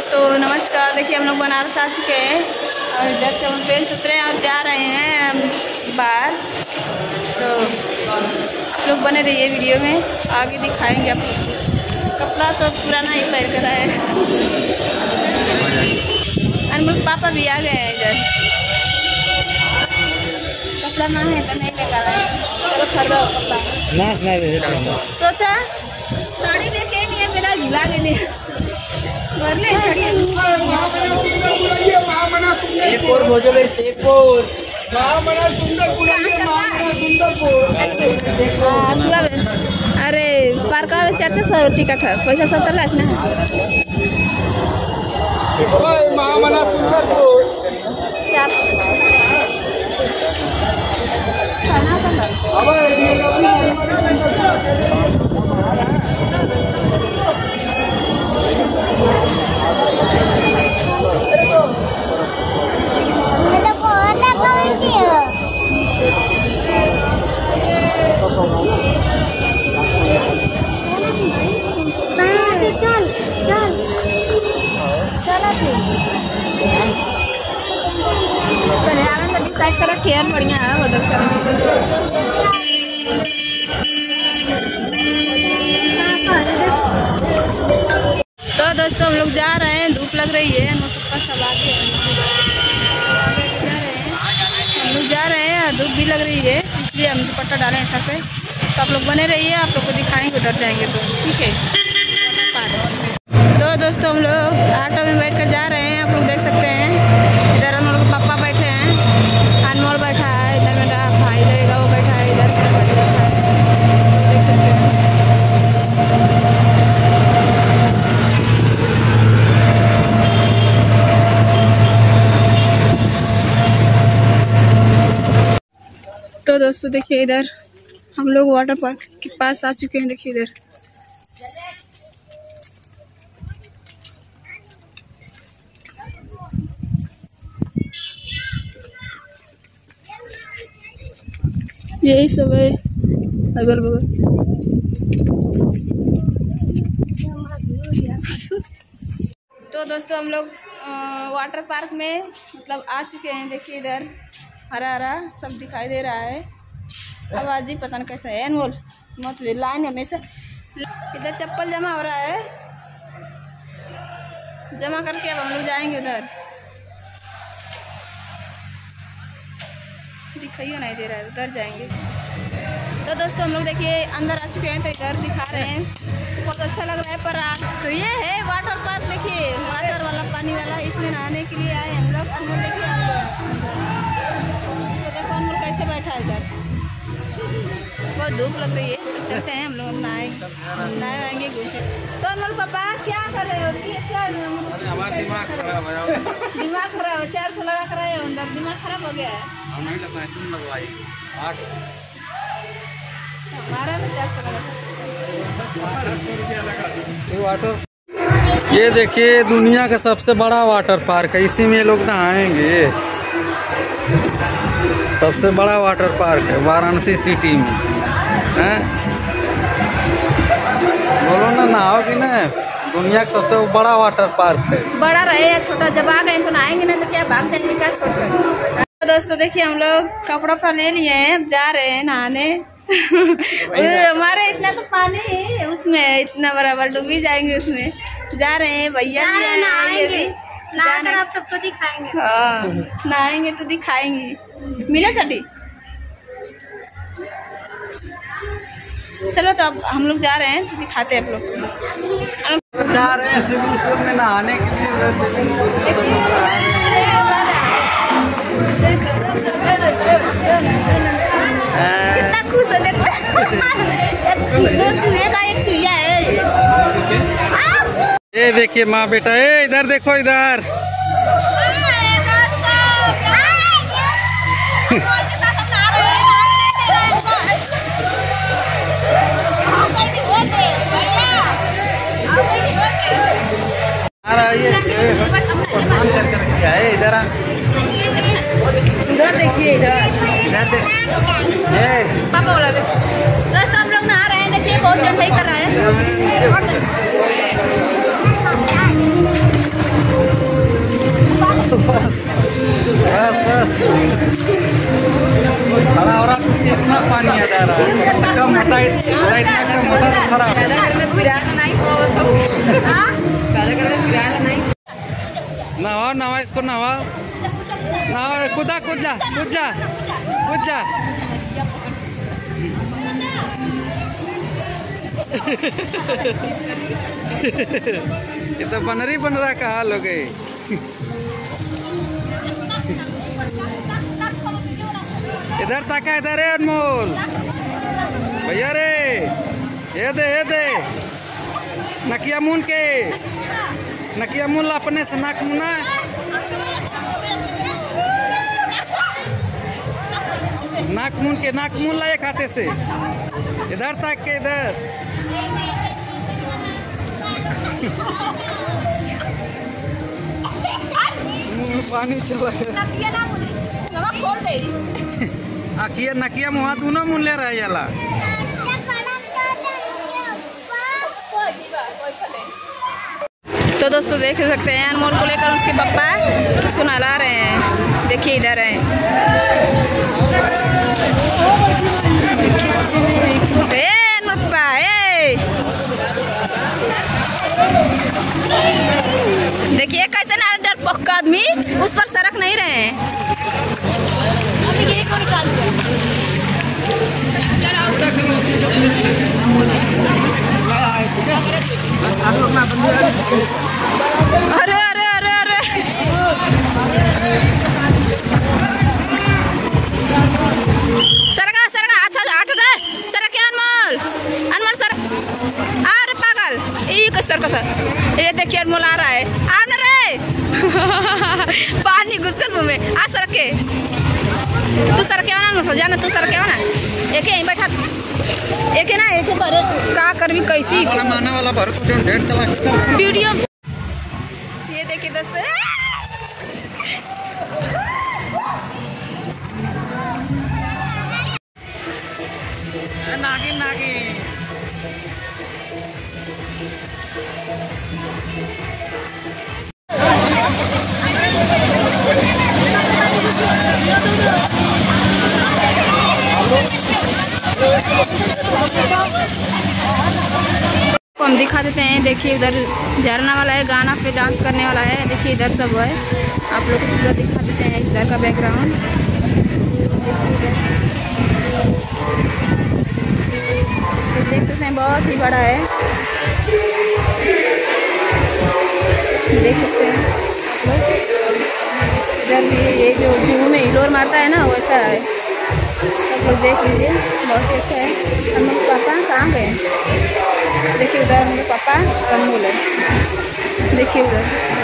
दोस्तों नमस्कार। देखिए हम लोग बनारस आ चुके हैं और इधर से हम ट्रेन से उतरे हैं और जा रहे हैं बाहर। तो आप लोग बने रहिए वीडियो में। आगे दिखाएँगे आप कपड़ा तो पुराना ही पहन कर है। अनमोल पापा भी आ गए हैं इधर। कपड़ा ना है तो नहीं निकाला है। चलो खरीदो कपड़ा। रहे सोचा साड़ी लेके नहीं है मेरा झुला के नहीं भोजले टेपोर महामना सुंदरपुर महामना सुंदरपुर हाँ, अरे पार का चार सौ टिकट है पैसा सत्तर है ओए महामना सुंदरपुर है। चल चल। चल आनंद डिसाइड करा केयर बढ़िया है, उधर चले तो दोस्तों, हम लोग जा रहे हैं, धूप लग रही है, हम लोग हैं। हम लोग जा रहे हैं, धूप भी लग रही है, इसलिए हम दुपट्टा डाले हैं सर पे। तो आप लोग बने रहिए, आप लोग को दिखाएँगे, उधर जाएँगे तो ठीक है? तो दोस्तों, हम लोग ऑटो में बैठ कर जा रहे हैं। आप लोग देख सकते हैं। इधर हम लोग पापा बैठे हैं। अनमोल बैठा है। इधर मेरा भाई लगेगा वो बैठा है। इधर देख सकते हैं। तो दोस्तों, देखिए इधर हम लोग वाटर पार्क के पास आ चुके हैं। देखिए इधर। यही सब है अगल बगल तो दोस्तों, हम लोग वाटर पार्क में मतलब आ चुके हैं। देखिए इधर हरा हरा सब दिखाई दे रहा है। आज ही पता नहीं कैसा है। अनमोल, मत लाइन हमेशा। इधर चप्पल जमा हो रहा है। जमा करके अब हम लोग जाएँगे उधर। दिखाइए नहीं दे रहा है, उधर जाएँगे। तो दोस्तों, हम लोग देखिए, अंदर आ चुके हैं तो इधर दिखा रहे हैं। बहुत अच्छा लग रहा है पर आप तो ये है वाटर पार्क देखिए वाटर वाला पानी वाला, इसमें नहाने के लिए आए हम लोग। अंदर देखिए आ गया। तो देखो, हम लोग कैसे बैठा है इधर। बहुत धूप लग रही है। चलते हैं हम लोग नहाए नहाए आएँगे तो अनमोल पापा क्या कर रहे हो? क्या दिमाग खराब है। दिमाग खराब चार सौ लगा कर अंदर दिमाग खराब हो गया है। हम नहीं लगवाए तुम लगवाई आठ हमारा भी चार सौ लगा। ये वाटर ये देखिए दुनिया का सबसे बड़ा वाटर पार्क है इसी में लोग नहाएँगे। सबसे बड़ा वाटर पार्क है वाराणसी सिटी में। हैं? बोलो ना नहाओ कि ना। दुनिया का सबसे बड़ा वाटर पार्क है। बड़ा रहे या छोटा जब आ गए तो नहाएँगे ना तो क्या बात जाएँगे क्या छोड़कर? तो दोस्तों देखिए हम लोग कपड़ा उपड़ा ले लिए हैं अब जा रहे हैं नहाने। हमारे इतना तो पानी है उसमें इतना बराबर डूबी जाएँगे उसमें। जा रहे हैं भैया हैं, ये भी। आप सबको दिखाएँगे। हाँ नहाएँगे तो दिखाएँगे। मिला छठी चलो तो अब हम लोग जा रहे हैं तो दिखाते हैं आप लोग। जा रहे हैं स्विमिंग पूल में नहाने के लिए हैं। है है। ये देखिए माँ बेटा ए इधर देखो इधर। देखिए इधर पापा बोला दोस्तों हम लोग नहा रहे हैं देखिए बहुत चढ़ाई कर रहा है इतना पानी आ जा रहा है कम होता है कम होता है खराब घर में भी रहना नहीं हो घर में भी रहना नहीं नहाओ नहाओ इसको नहाओ कूदा, कूद जा कूद जा कूद। जा ये तो बनरी बन रहा का हाल हो? गई इधर ताका, इधर है अनमोल। भैया रे, ये दे ये दे। नकिया मुन के। नकिया मुन अपने से नाक मुना। नाक मुन के नाक मुन ला एक हाथे से। इधर तक के इधर। पानी चला आखिया नकिया मुहा दोनों मुन ले रहा याला तो दोस्तों देख सकते हैं अनमोल को लेकर उसके पापा उसको नहला रहे हैं। देखिए इधर है। देखिए, कैसे ना डर पक्का आदमी, उस पर सड़क नहीं रहे हैं। अरे अरे अरे अरे। सरका के ये देखिए मुला आ रहा है। आ न रे। पानी घुसकर मुँह में। आ सर के तू सर के ना अनमोल जाना तू सर के आना। एक ही बैठा। एक है ना एक ही पर कर भी कैसी वीडियो दिखा देते हैं। देखिए उधर झरना वाला है, गाना पे डांस करने वाला है। देखिए, इधर सब है। आप लोग को पूरा दिखा देते हैं इधर का बैकग्राउंड देख सकते हैं, बहुत ही बड़ा है। देख सकते हैं। इधर भी ये जो जू में हिलोर मारता है ना वैसा है। आप लोग देख लीजिए, बहुत ही अच्छा है। हम लोग पापा कहाँ गए? देखिए उधर मेरे पापा और अनमोल है देखिए उधर।